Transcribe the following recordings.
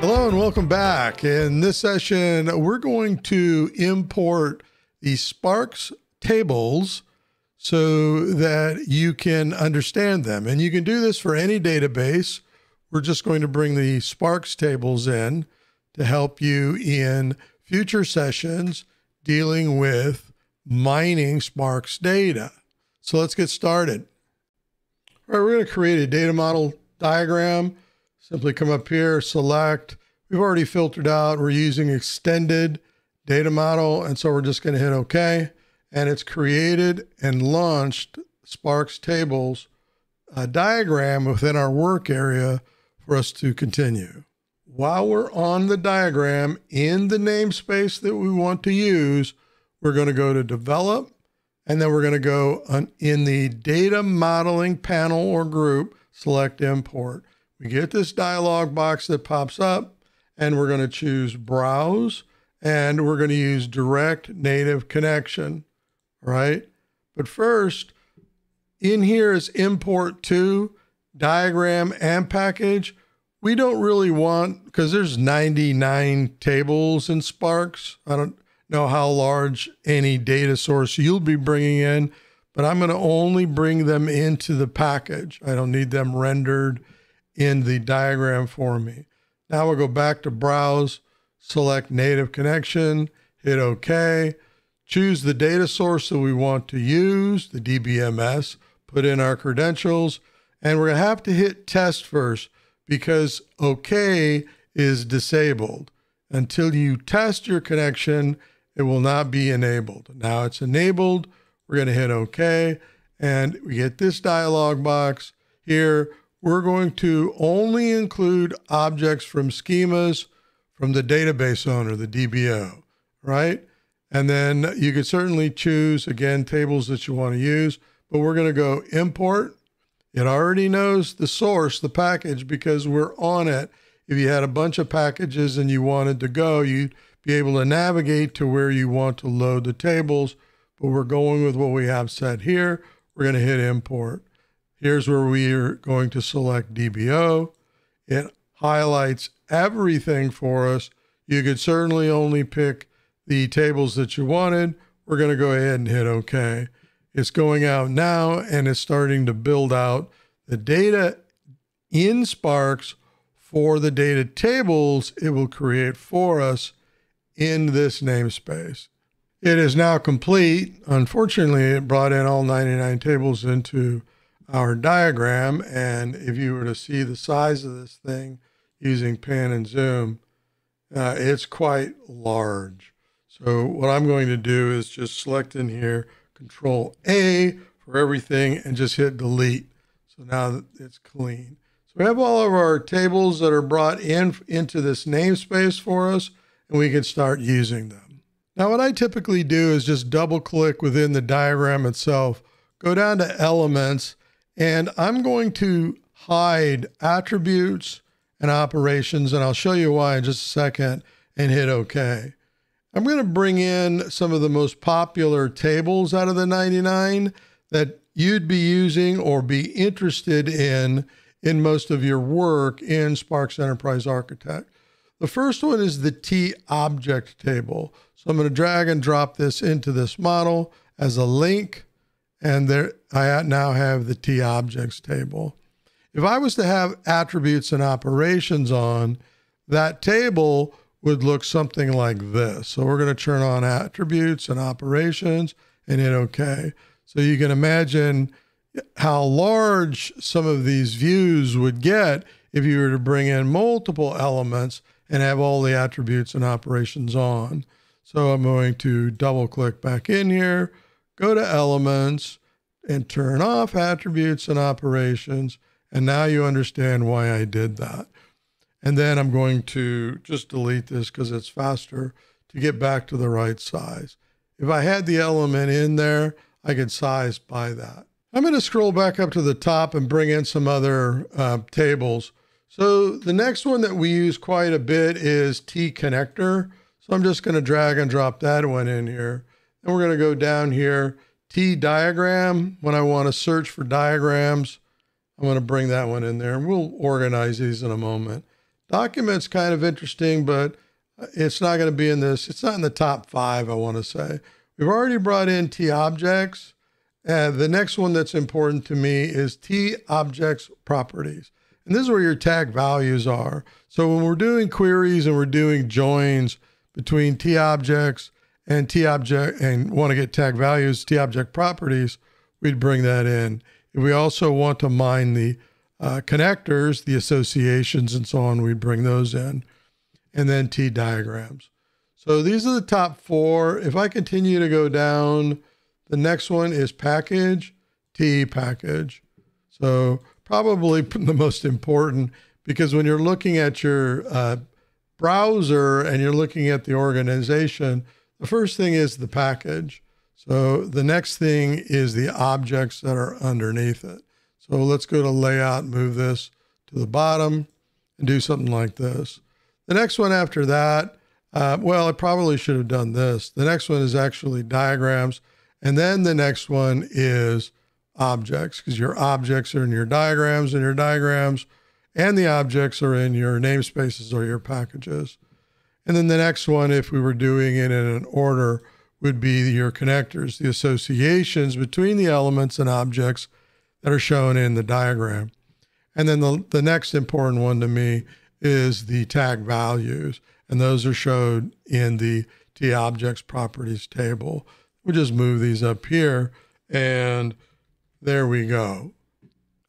Hello and welcome back. In this session, we're going to import the Sparx tables so that you can understand them. And you can do this for any database. We're just going to bring the Sparx tables in to help you in future sessions dealing with mining Sparx data. So let's get started. All right, we're going to create a data model diagram. Simply come up here, select. We've already filtered out. We're using extended data model. And so we're just going to hit OK. And it's created and launched Sparx tables a diagram within our work area for us to continue. While we're on the diagram in the namespace that we want to use, we're going to go to develop and then we're going to go in the data modeling panel or group, select import. We get this dialog box that pops up and we're going to choose browse and we're going to use direct native connection, right? But first, in here is import to diagram and package. We don't really want, because there's 99 tables in Sparx. I don't, know how large any data source you'll be bringing in, but I'm going to only bring them into the package. I don't need them rendered in the diagram for me. Now we'll go back to browse, select native connection, hit OK, choose the data source that we want to use, the DBMS, put in our credentials, and we're going to have to hit test first because OK is disabled. Until you test your connection it will not be enabled. Now it's enabled. We're going to hit OK. And we get this dialog box here. We're going to only include objects from schemas from the database owner, the DBO, right? And then you could certainly choose, again, tables that you want to use, but we're going to go import. It already knows the source, the package, because we're on it. If you had a bunch of packages and you wanted to go, you'd be able to navigate to where you want to load the tables, but we're going with what we have set here. We're going to hit import. Here's where we are going to select DBO. It highlights everything for us. You could certainly only pick the tables that you wanted. We're going to go ahead and hit OK. It's going out now and it's starting to build out the data in Sparx for the data tables it will create for us in this namespace. It is now complete. Unfortunately, it brought in all 99 tables into our diagram. And if you were to see the size of this thing using pan and zoom, uh, it's quite large. So what I'm going to do is just select in here, control A for everything and just hit delete. So now it's clean. So we have all of our tables that are brought in into this namespace for us and we can start using them. Now, what I typically do is just double click within the diagram itself, go down to elements, and I'm going to hide attributes and operations, and I'll show you why in just a second, and hit OK. I'm going to bring in some of the most popular tables out of the 99 that you'd be using or be interested in in most of your work in Sparx Enterprise Architect. The first one is the T object table. So I'm going to drag and drop this into this model as a link. And there I now have the T objects table. If I was to have attributes and operations on, that table would look something like this. So we're going to turn on attributes and operations and hit OK. So you can imagine how large some of these views would get if you were to bring in multiple elements and have all the attributes and operations on. So I'm going to double click back in here, go to elements and turn off attributes and operations. And now you understand why I did that. And then I'm going to just delete this because it's faster to get back to the right size. If I had the element in there, I could size by that. I'm going to scroll back up to the top and bring in some other uh, tables. So the next one that we use quite a bit is T connector. So I'm just going to drag and drop that one in here. Then we're going to go down here, T diagram. When I want to search for diagrams, I'm going to bring that one in there and we'll organize these in a moment. Documents kind of interesting, but it's not going to be in this. It's not in the top five, I want to say. We've already brought in T objects. And the next one that's important to me is T objects properties. And this is where your tag values are. So when we're doing queries and we're doing joins between T objects and T object and want to get tag values, T object properties, we'd bring that in. We also want to mine the uh, connectors, the associations, and so on, we'd bring those in. And then T diagrams. So these are the top four. If I continue to go down, the next one is package, T package. So probably the most important because when you're looking at your uh, browser and you're looking at the organization, the first thing is the package. So the next thing is the objects that are underneath it. So let's go to layout, move this to the bottom and do something like this. The next one after that, uh, well, I probably should have done this. The next one is actually diagrams. And then the next one is objects because your objects are in your diagrams and your diagrams and the objects are in your namespaces or your packages. And then the next one, if we were doing it in an order, would be your connectors, the associations between the elements and objects that are shown in the diagram. And then the, the next important one to me is the tag values, and those are shown in the T objects properties table. We'll just move these up here, and there we go.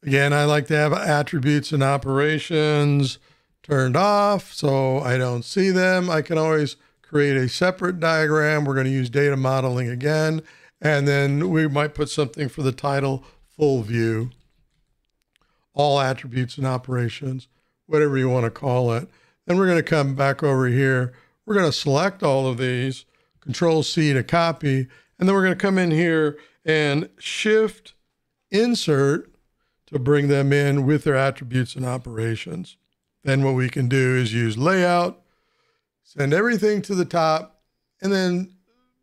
Again, I like to have attributes and operations turned off so I don't see them. I can always create a separate diagram. We're going to use data modeling again. And then we might put something for the title, full view, all attributes and operations, whatever you want to call it. Then we're going to come back over here. We're going to select all of these, control C to copy. And then we're going to come in here and shift insert to bring them in with their attributes and operations. Then what we can do is use layout, send everything to the top, and then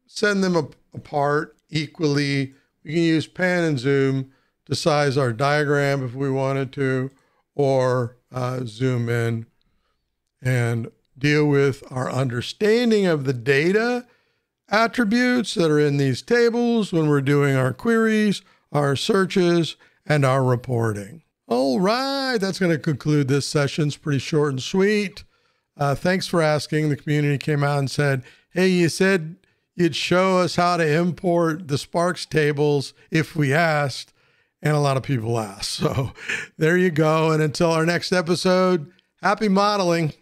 send them apart equally. We can use pan and zoom to size our diagram if we wanted to, or uh, zoom in and deal with our understanding of the data attributes that are in these tables when we're doing our queries, our searches, and our reporting. All right, that's going to conclude this session. It's pretty short and sweet. Uh, thanks for asking. The community came out and said, hey, you said you'd show us how to import the Sparx tables if we asked. And a lot of people asked. So there you go. And until our next episode, happy modeling.